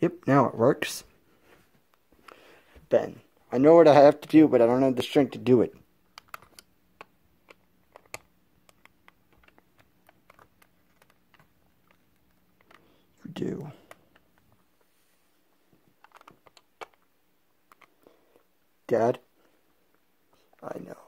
Yep, now it works. Ben, I know what I have to do, but I don't have the strength to do it. You do. Dad, I know.